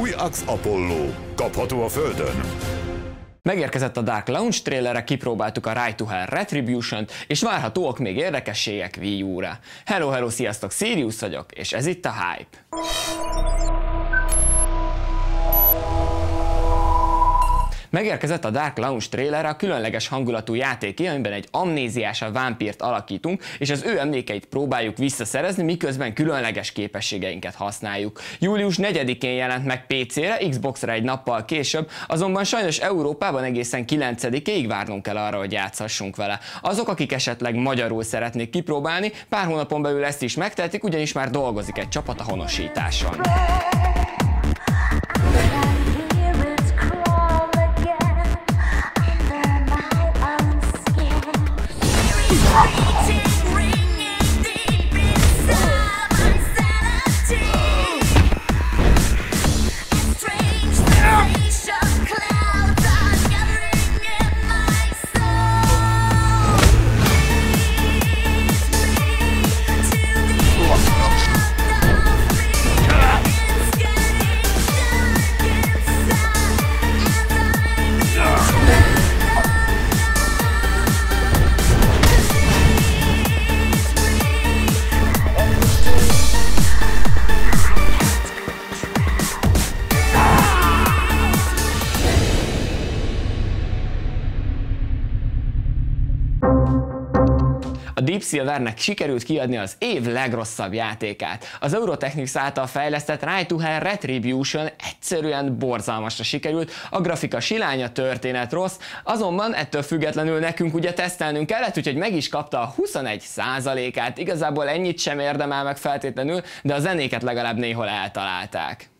Új Axe Apollo. Kapható a Földön. Megérkezett a Dark Launch trailere, kipróbáltuk a Right to Hell retribution és várhatóak még érdekességek Wii U-ra. Hello, hello, sziasztok, Sirius vagyok, és ez itt a Hype. Megérkezett a Dark Launch trailer a különleges hangulatú játéké, amiben egy amnéziás a vámpírt alakítunk, és az ő emlékeit próbáljuk visszaszerezni, miközben különleges képességeinket használjuk. Július 4-én jelent meg PC-re, Xbox-ra egy nappal később, azonban sajnos Európában egészen 9-ig várnunk kell arra, hogy játszhassunk vele. Azok, akik esetleg magyarul szeretnék kipróbálni, pár hónapon belül ezt is megtehetik, ugyanis már dolgozik egy csapat a honosításon. Ah! Deep Silvernek sikerült kiadni az év legrosszabb játékát. Az Eurotechnics által fejlesztett Right to Hell Retribution egyszerűen borzalmasra sikerült, a grafika silánya, történet rossz, azonban ettől függetlenül nekünk ugye tesztelnünk kellett, úgyhogy meg is kapta a 21 át Igazából ennyit sem érdemel meg feltétlenül, de a zenéket legalább néhol eltalálták.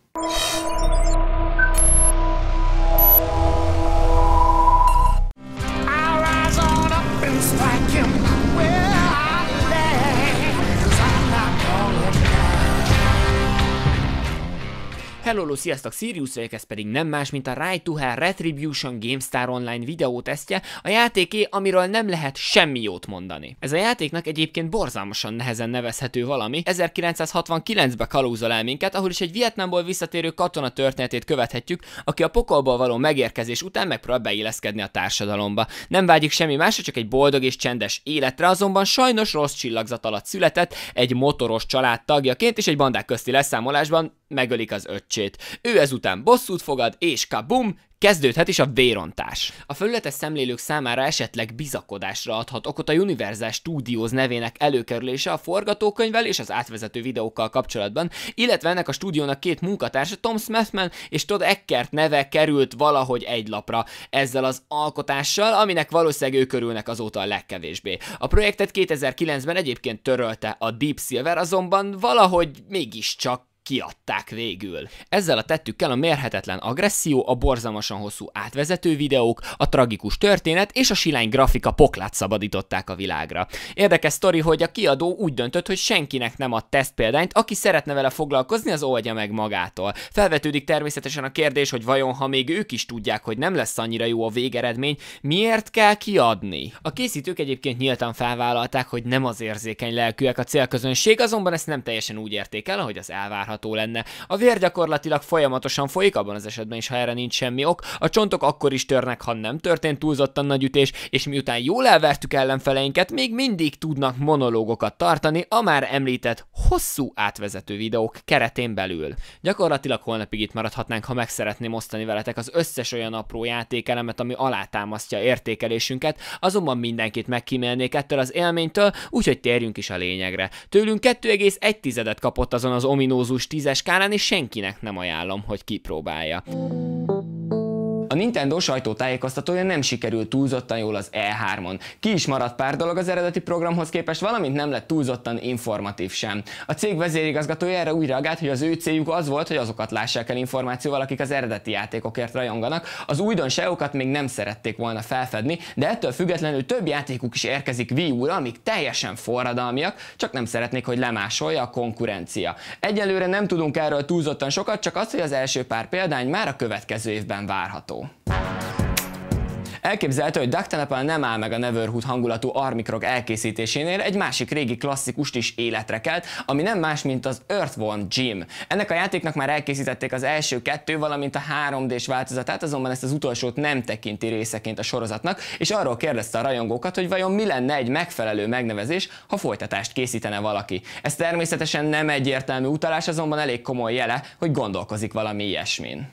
Hello, sziasztok, Sirius vagyok, ez pedig nem más, mint a Right to Hell Retribution GameStar Online videótesztje, a játéké, amiről nem lehet semmi jót mondani. Ez a játéknak egyébként borzalmasan nehezen nevezhető valami. 1969-be kalózol el minket, ahol is egy Vietnamból visszatérő katona történetét követhetjük, aki a pokolból való megérkezés után megpróbál beilleszkedni a társadalomba. Nem vágyik semmi másra, csak egy boldog és csendes életre, azonban sajnos rossz csillagzat alatt született, egy motoros család tagjaként és egy bandák közti leszámolásban megölik az öccsét. Ő ezután bosszút fogad, és kabum, Kezdődhet is a vérontás. A felületes szemlélők számára esetleg bizakodásra adhat okot a Universal Studios nevének előkerülése a forgatókönyvvel és az átvezető videókkal kapcsolatban, illetve ennek a stúdiónak két munkatársa, Tom Smithman és Todd Eckert neve került valahogy egy lapra ezzel az alkotással, aminek valószínűleg ők körülnek azóta a legkevésbé. A projektet 2009-ben egyébként törölte a Deep Silver, azonban valahogy mégiscsak kiadták végül. Ezzel a tettükkel a mérhetetlen agresszió, a borzalmasan hosszú átvezető videók, a tragikus történet és a silány grafika poklát szabadították a világra. Érdekes sztori, hogy a kiadó úgy döntött, hogy senkinek nem ad tesztpéldányt, aki szeretne vele foglalkozni, az oldja meg magától. Felvetődik természetesen a kérdés, hogy vajon ha még ők is tudják, hogy nem lesz annyira jó a végeredmény, miért kell kiadni? A készítők egyébként nyíltan felvállalták, hogy nem az érzékeny lelkűek a célközönség, azonban ezt nem teljesen úgy érték el, ahogy az elvárható várható lenne. A vér gyakorlatilag folyamatosan folyik, abban az esetben is, ha erre nincs semmi ok. A csontok akkor is törnek, ha nem történt túlzottan nagy ütés, és miután jól elvertük ellenfeleinket, még mindig tudnak monológokat tartani a már említett hosszú átvezető videók keretén belül. Gyakorlatilag holnapig itt maradhatnánk, ha meg szeretném osztani veletek az összes olyan apró játékelemet, ami alátámasztja értékelésünket, azonban mindenkit megkímélnék ettől az élménytől, úgyhogy térjünk is a lényegre. Tőlünk 2,1 kapott azon az ominózus tízes tízes skálán, és senkinek nem ajánlom, hogy kipróbálja. A Nintendo sajtótájékoztatója nem sikerült túlzottan jól az E3-on. Ki is maradt pár dolog az eredeti programhoz képest, valamint nem lett túlzottan informatív sem. A cég vezérigazgatója erre úgy reagált, hogy az ő céljuk az volt, hogy azokat lássák el információval, akik az eredeti játékokért rajonganak. Az újdonságokat még nem szerették volna felfedni, de ettől függetlenül több játékuk is érkezik Wii U-ra, amik teljesen forradalmiak, csak nem szeretnék, hogy lemásolja a konkurencia. Egyelőre nem tudunk erről túlzottan sokat, csak az, hogy az első pár példány már a következő évben várható. Elképzelhető, hogy Duck nem áll meg a Neverhood hangulatú Armikrog elkészítésénél, egy másik régi klasszikust is életre kelt, ami nem más, mint az Earthworm Jim. Ennek a játéknak már elkészítették az első kettő, valamint a 3D-s változatát, azonban ezt az utolsót nem tekinti részeként a sorozatnak, és arról kérdezte a rajongókat, hogy vajon mi lenne egy megfelelő megnevezés, ha folytatást készítene valaki. Ez természetesen nem egyértelmű utalás, azonban elég komoly jele, hogy gondolkozik valami ilyesmin.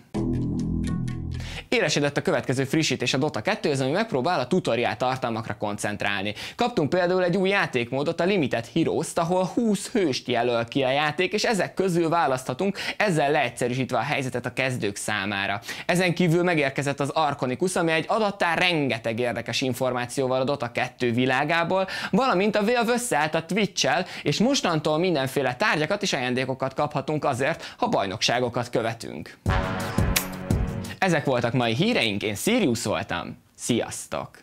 Élesedett a következő frissítés a Dota 2 ami megpróbál a tutoriál tartalmakra koncentrálni. Kaptunk például egy új játékmódot, a Limited Heroes-t, ahol 20 hőst jelöl ki a játék, és ezek közül választhatunk, ezzel leegyszerűsítve a helyzetet a kezdők számára. Ezen kívül megérkezett az Arkonicus, ami egy adattár rengeteg érdekes információval a Dota 2 világából, valamint a Valve összeállt a Twitch-el, és mostantól mindenféle tárgyakat és ajándékokat kaphatunk azért, ha bajnokságokat követünk. Ezek voltak mai híreink, én Sirius voltam. Sziasztok!